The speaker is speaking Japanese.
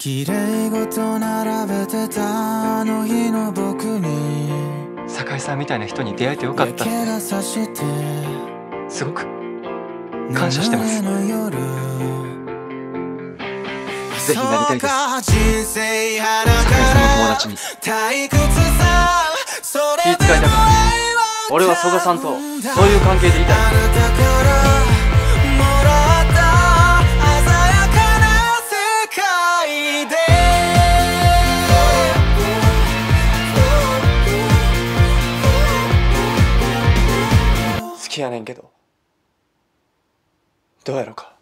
綺麗事並べてたあの日の僕に。酒井さんみたいな人に出会えてよかったすごく感謝してます。ぜひなりたいです。酒井さんの友ら達に。退屈さ。それで気遣いながら。俺は曽我さんとそういう関係でいたいきやねんけど。どうやろか。